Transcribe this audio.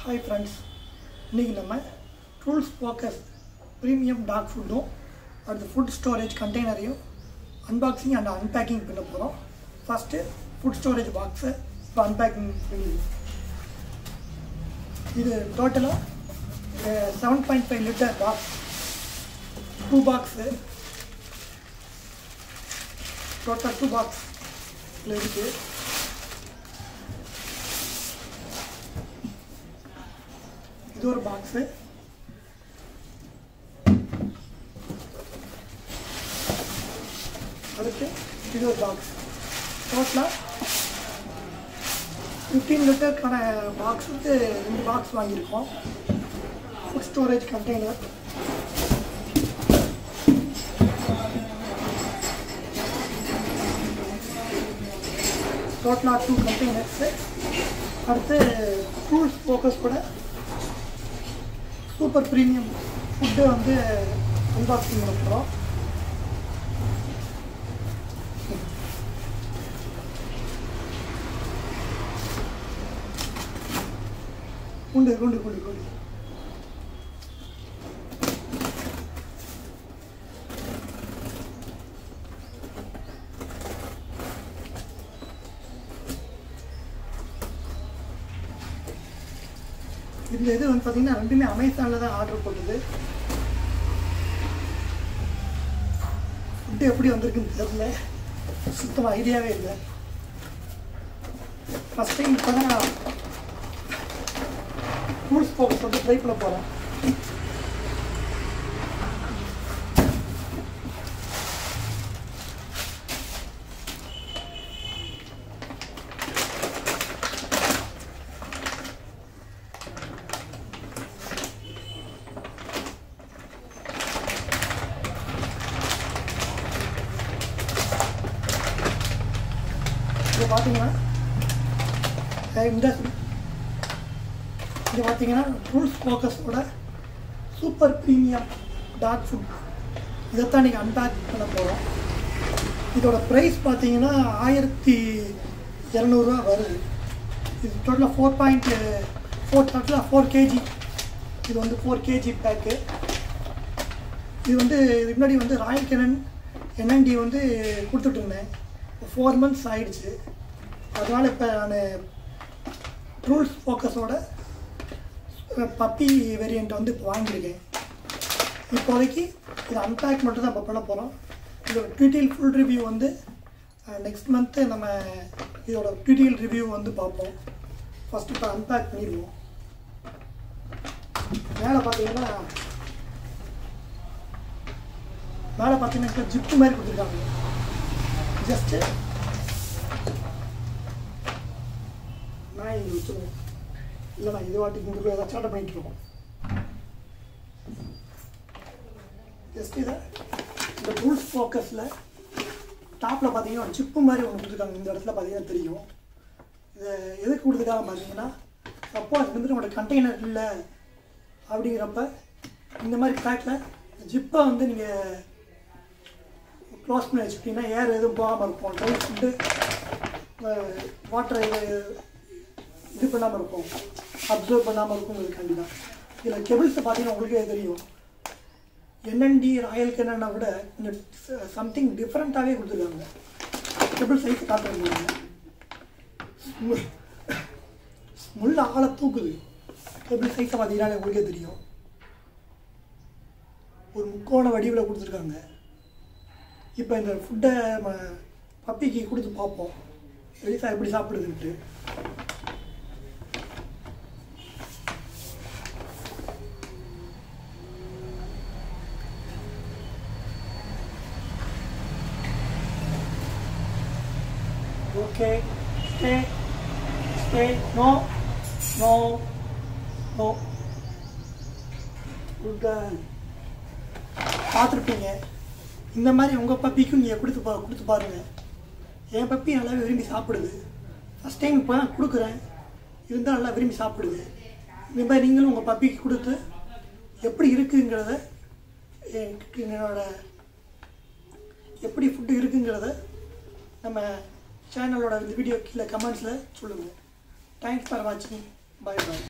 Hi friends இன்றைக்கி நம்ம tools focus premium dog ஃபுட்டும் அடுத்து ஃபுட் ஸ்டோரேஜ் கண்டெய்னரையும் அன்பாக்சிங் அண்ட் அன்பேக்கிங் பண்ண போகிறோம் ஃபஸ்ட்டு ஃபுட் ஸ்டோரேஜ் பாக்ஸை இப்போ அன்பேக்கிங் பண்ணி இது டோட்டலாக seven point five litre box two box total two box இருக்குது இது ஒரு பாக்ஸு அடுத்து இது ஒரு பாக்ஸ் டோட்டலாக ஃபிஃப்டீன் லிட்டருக்கான பாக்ஸ் வந்து ரெண்டு பாக்ஸ் வாங்கியிருக்கோம். ஃபுட் ஸ்டோரேஜ் கண்டெய்னர் டோட்டலாக டூ கண்டெய்னர்ஸு அடுத்து டூல்ஸ் ஃபோக்கஸ் கூட சூப்பர் ப்ரீமியம் ஃபுட்டு வந்து அன்பாக்சிங் பண்ண போகிறோம் குண்டு உண்டு உண்டு குண்டு. இந்த இது வந்து பார்த்தீங்கன்னா ரெண்டுமே அமேசானில் தான் ஆர்டர் போட்டது. ஃபுட்டு எப்படி வந்திருக்குன்னு தெரியல. சுத்தமாக ஐடியாவே இல்லை. ஃபஸ்ட் டைம் இப்போ தான் ரூல்ஸ் போக வந்து ட்ரை பண்ண போகிறேன் இது பார்த்தீங்கன்னா இந்த இது பார்த்தீங்கன்னா ரூல்ஸ் ஃபோக்கஸோட சூப்பர் ப்ரீமியம் டாக் ஃபுட் இதைத்தான் நீங்கள் அன்பேக் பண்ண போகிறோம் இதோட ப்ரைஸ் பார்த்தீங்கன்னா ஆயிரத்தி இரநூறுவா வருது. இது டோட்டலாக ஃபோர் பாயிண்ட் ஃபோர் டோட்டலாக ஃபோர் கேஜி இது வந்து ஃபோர் கேஜி பேக்கு இது வந்து இதுக்கு முன்னாடி வந்து ராயல் கெனன் என்என்டி வந்து கொடுத்துட்ருந்தேன் ஃபோர் மந்த்ஸ் ஆயிடுச்சு. அதனால் இப்போ நான் ரூல்ஸ் ஃபோக்கஸோட பப்பி வேரியண்ட் வந்து இப்போ வாங்கியிருக்கேன். இப்போதைக்கு இது அன்பேக் மட்டும் தான் இப்போ பண்ண போகிறோம் இதோட டீட்டெயில் ஃபுல் ரிவ்யூ வந்து நெக்ஸ்ட் மந்த்து நம்ம இதோட டீட்டெயில் ரிவ்யூ வந்து பார்ப்போம். ஃபஸ்ட்டு இப்போ அன்பேக் பண்ணிடுவோம். மேலே பார்த்தீங்கன்னா மேலே பார்த்தீங்கன்னா ஜிப்பு மாதிரி கொடுத்துருக்காங்க. ஜஸ்ட்டு நான் எழுதி வச்சுருவோம் இல்லைண்ணா இது வாட்டி உங்களுக்கு ஏதாவது ஆர்டர் பண்ணிட்டு இருக்கோம். ஜஸ்ட் இதை இந்த ரூல்ஸ் ஃபோக்கஸில் டாப்பில் பார்த்தீங்கன்னா ஒரு சிப்பு மாதிரி ஒன்று கொடுத்துருக்காங்க. இந்த இடத்துல பார்த்தீங்கன்னா தெரியும். இதை எதுக்கு கொடுத்துருக்காங்க பார்த்தீங்கன்னா சப்போஸ் வந்து நம்மளோட கண்டெய்னர் இல்லை அப்படிங்கிறப்ப இந்த மாதிரி பேக்கில் ஜிப்பை வந்து நீங்கள் க்ளோஸ் பண்ணி வச்சுக்கிட்டிங்கன்னா ஏர் எதுவும் போகாமல் இருக்கும். ட்ரை ஃபுட்டு வாட்டர் இது பண்ணாமல் இருக்கும் அப்சர்வ் பண்ணாமல் இருக்குங்கிறதுக்காண்டி தான் இதில் கெபிள்ஸை பார்த்தீங்கன்னா உங்களுக்கே தெரியும். என்என்டி ராயல் கென்னா விட இந்த சம்திங் டிஃப்ரெண்ட்டாகவே கொடுத்துருக்காங்க. கெபிள் சைஸ் காட்டுறாங்க முள் ஆளை தூக்குது. கெபிள் சைஸை பார்த்தீங்கன்னா உங்களுக்கே தெரியும். ஒரு முக்கோண வடிவில் கொடுத்துருக்காங்க. இப்போ இந்த ஃபுட்டை பப்பிக்கு கொடுத்து பார்ப்போம். எலிசா எப்படி சாப்பிடுதுன்ட்டு. Stay, stay stay no no no good பார்த்துருப்பீங்க. இந்த மாதிரி உங்கள் பப்பிக்கும் நீங்கள் கொடுத்து பா கொடுத்து பாருங்கள் என் பப்பி நல்லா விரும்பி சாப்பிடுது. ஃபஸ்ட் டைம் இப்போ நான் கொடுக்குறேன். இருந்தால் நல்லா விரும்பி சாப்பிடுது. இந்த மாதிரி நீங்களும் உங்கள் பப்பிக்கு கொடுத்து எப்படி இருக்குங்கிறத என்னோட எப்படி ஃபுட்டு இருக்குங்கிறத நம்ம சேனலோட இந்த வீடியோ கீழே கமெண்ட்ஸில் சொல்லுங்கள் தேங்க்ஸ் ஃபார் வாட்சிங் பை பை